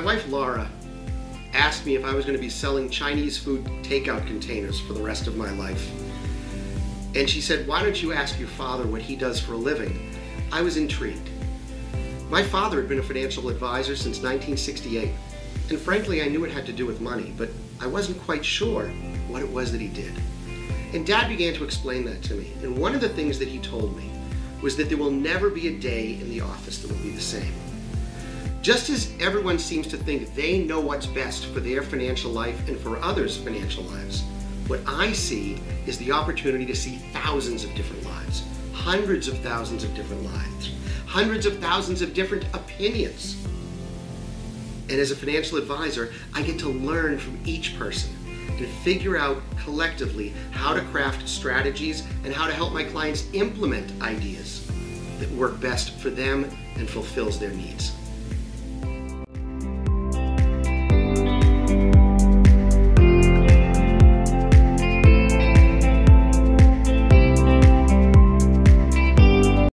Laura asked me if I was going to be selling Chinese food takeout containers for the rest of my life. And she said, Why don't you ask your father what he does for a living? I was intrigued. My father had been a financial advisor since 1968, and frankly, I knew it had to do with money, but I wasn't quite sure what it was that he did. And Dad began to explain that to me, and one of the things that he told me was that there will never be a day in the office that will be the same. Just as everyone seems to think they know what's best for their financial life and for others' financial lives, what I see is the opportunity to see thousands of different lives, hundreds of thousands of different lives, hundreds of thousands of different opinions. And as a financial advisor, I get to learn from each person and figure out collectively how to craft strategies and how to help my clients implement ideas that work best for them and fulfills their needs.